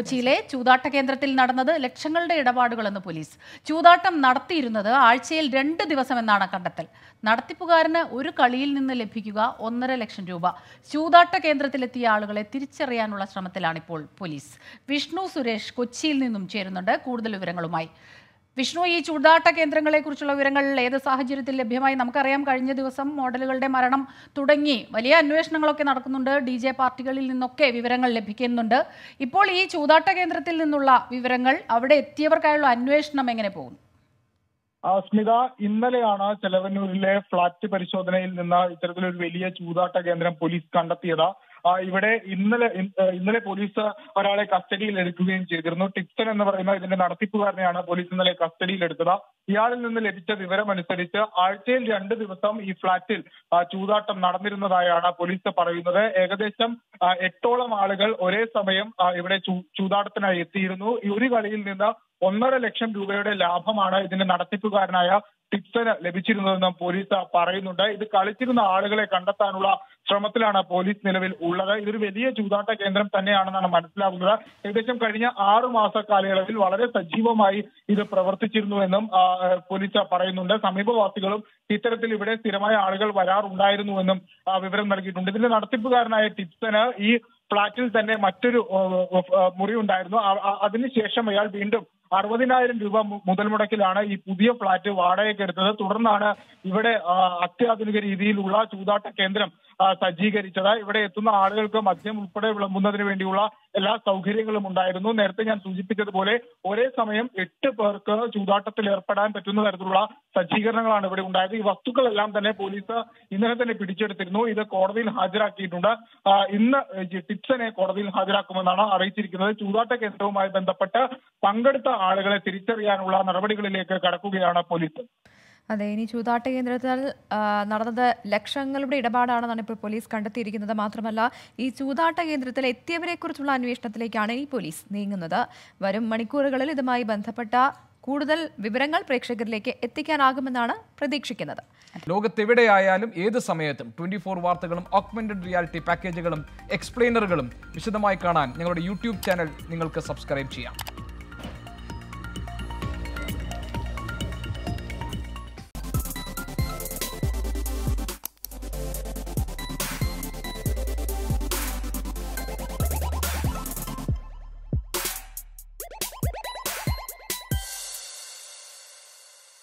കൊച്ചിയിലെ ചൂതാട്ട കേന്ദ്രത്തിൽ നടന്നത് ലക്ഷങ്ങളുടെ ഇടപാടുകളെന്ന് പോലീസ്. ചൂതാട്ടം നടത്തിയിരുന്നത് ആഴ്ചയിൽ രണ്ട് ദിവസമെന്നാണ് കണ്ടെത്തൽ. നടത്തിപ്പുകാരന് ഒരു കളിയിൽ നിന്ന് ലഭിക്കുക ഒന്നര ലക്ഷം രൂപ. ചൂതാട്ട കേന്ദ്രത്തിലെത്തിയ ആളുകളെ തിരിച്ചറിയാനുള്ള ശ്രമത്തിലാണിപ്പോൾ പോലീസ്. വിഷ്ണു സുരേഷ് കൊച്ചിയിൽ നിന്നും ചേരുന്നുണ്ട് കൂടുതൽ വിവരങ്ങളുമായി. വിഷ്ണു ഈ ചൂതാട്ട കേന്ദ്രങ്ങളെക്കുറിച്ചുള്ള വിവരങ്ങൾ ഏത് സാഹചര്യത്തിൽ ലഭ്യമായി? നമുക്കറിയാം കഴിഞ്ഞ ദിവസം മോഡലുകളുടെ മരണം തുടങ്ങി. വലിയ അന്വേഷണങ്ങളൊക്കെ നടക്കുന്നുണ്ട്. ഡി ജെ പാർട്ടികളിൽ നിന്നൊക്കെ വിവരങ്ങൾ ലഭിക്കുന്നുണ്ട്. ഇപ്പോൾ ഈ ചൂതാട്ട കേന്ദ്രത്തിൽ നിന്നുള്ള വിവരങ്ങൾ അവിടെ എത്തിയവർക്കായുള്ള അന്വേഷണം എങ്ങനെ പോകും സ്മിത ഇന്നലെയാണ് ചെലവന്നൂരിലെ ഫ്ളാറ്റ് പരിശോധനയിൽ നിന്ന് ഇത്തരത്തിലൊരു വലിയ ചൂതാട്ട കേന്ദ്രം പോലീസ് കണ്ടെത്തിയത്. ഇവിടെ ഇന്നലെ ഇന്നലെ പോലീസ് ഒരാളെ കസ്റ്റഡിയിൽ എടുക്കുകയും ചെയ്തിരുന്നു. ടിപ്സൺ എന്ന് പറയുന്ന ഇതിന്റെ നടത്തിപ്പുകാരനെയാണ് പോലീസ് ഇന്നലെ കസ്റ്റഡിയിൽ എടുത്തത്. ഇയാളിൽ നിന്ന് ലഭിച്ച വിവരമനുസരിച്ച് ആഴ്ചയിൽ രണ്ട് ദിവസം ഈ ഫ്ളാറ്റിൽ ചൂതാട്ടം നടന്നിരുന്നതായാണ് പോലീസ് പറയുന്നത്. ഏകദേശം എട്ടോളം ആളുകൾ ഒരേ സമയം ഇവിടെ ചൂതാട്ടത്തിനായി എത്തിയിരുന്നു. ഈ ഒരു കളിയിൽ നിന്ന് ഒന്നര ലക്ഷം രൂപയുടെ ലാഭമാണ് ഇതിന്റെ നടത്തിപ്പുകാരനായ ടിപ്സന് ലഭിച്ചിരുന്നതെന്നും പോലീസ് പറയുന്നുണ്ട്. ഇത് കളിച്ചിരുന്ന ആളുകളെ കണ്ടെത്താനുള്ള ശ്രമത്തിലാണ് പോലീസ് നിലവിൽ ഉള്ളത്. ഇതൊരു വലിയ ചൂതാട്ട കേന്ദ്രം തന്നെയാണെന്നാണ് മനസ്സിലാകുന്നത്. ഏകദേശം കഴിഞ്ഞ ആറു മാസ കാലയളവിൽ വളരെ സജീവമായി ഇത് പ്രവർത്തിച്ചിരുന്നു എന്നും പോലീസ് പറയുന്നുണ്ട്. സമീപവാസികളും ഇത്തരത്തിൽ ഇവിടെ സ്ഥിരമായ ആളുകൾ വരാറുണ്ടായിരുന്നുവെന്നും വിവരം നൽകിയിട്ടുണ്ട്. ഇതിന്റെ നടത്തിപ്പുകാരനായ ടിപ്സന് ഈ ഫ്ളാറ്റിൽ തന്നെ മറ്റൊരു മുറി ഉണ്ടായിരുന്നു. അതിനുശേഷം അയാൾ വീണ്ടും അറുപതിനായിരം രൂപ മുതൽ മുടക്കിലാണ് ഈ പുതിയ ഫ്ളാറ്റ് വാടകയ്ക്ക് എടുത്തത്. തുടർന്നാണ് ഇവിടെ അത്യാധുനിക രീതിയിലുള്ള ചൂതാട്ട കേന്ദ്രം സജ്ജീകരിച്ചത്. ഇവിടെ എത്തുന്ന ആളുകൾക്ക് മദ്യം ഉൾപ്പെടെ വിളമ്പുന്നതിന് വേണ്ടിയുള്ള എല്ലാ സൗകര്യങ്ങളും ഉണ്ടായിരുന്നു. നേരത്തെ ഞാൻ സൂചിപ്പിച്ചതുപോലെ ഒരേ സമയം എട്ട് പേർക്ക് ചൂതാട്ടത്തിൽ ഏർപ്പെടാൻ പറ്റുന്ന തരത്തിലുള്ള സജ്ജീകരണങ്ങളാണ് ഇവിടെ ഉണ്ടായത്. ഈ വസ്തുക്കളെല്ലാം തന്നെ പോലീസ് ഇന്നലെ തന്നെ പിടിച്ചെടുത്തിരുന്നു. ഇത് കോടതിയിൽ ഹാജരാക്കിയിട്ടുണ്ട്. ഇന്ന് ടിപ്സനെ കോടതിയിൽ ഹാജരാക്കുമെന്നാണ് അറിയിച്ചിരിക്കുന്നത്. ചൂതാട്ട കേന്ദ്രവുമായി ബന്ധപ്പെട്ട് പങ്കെടുത്ത ആളുകളെ തിരിച്ചറിയാനുള്ള നടപടികളിലേക്ക് കടക്കുകയാണ് പോലീസ്. അതെ ഇനി ചൂതാട്ട കേന്ദ്രത്തിൽ നടന്നത് ലക്ഷങ്ങളുടെ ഇടപാടാണെന്നാണ് ഇപ്പോൾ പോലീസ് കണ്ടെത്തിയിരിക്കുന്നത്. മാത്രമല്ല ഈ ചൂതാട്ട കേന്ദ്രത്തിൽ എത്തിയവരെ കുറിച്ചുള്ള അന്വേഷണത്തിലേക്കാണ് ഈ പോലീസ് നീങ്ങുന്നത്. വരും മണിക്കൂറുകളിൽ ഇതുമായി ബന്ധപ്പെട്ട കൂടുതൽ വിവരങ്ങൾ പ്രേക്ഷകരിലേക്ക് എത്തിക്കാനാകുമെന്നാണ് പ്രതീക്ഷിക്കുന്നത്. ലോകത്തെവിടെയായാലും ഏത് സമയത്തും ട്വന്റി ഫോർ വാർത്തകളും ഓക്മെന്റഡ് റിയാലിറ്റി പാക്കേജുകളും എക്സ്പ്ലെയിനറുകളും വിശദമായി കാണാൻ ഞങ്ങളുടെ യൂട്യൂബ് ചാനൽ നിങ്ങൾക്ക് സബ്സ്ക്രൈബ് ചെയ്യാം.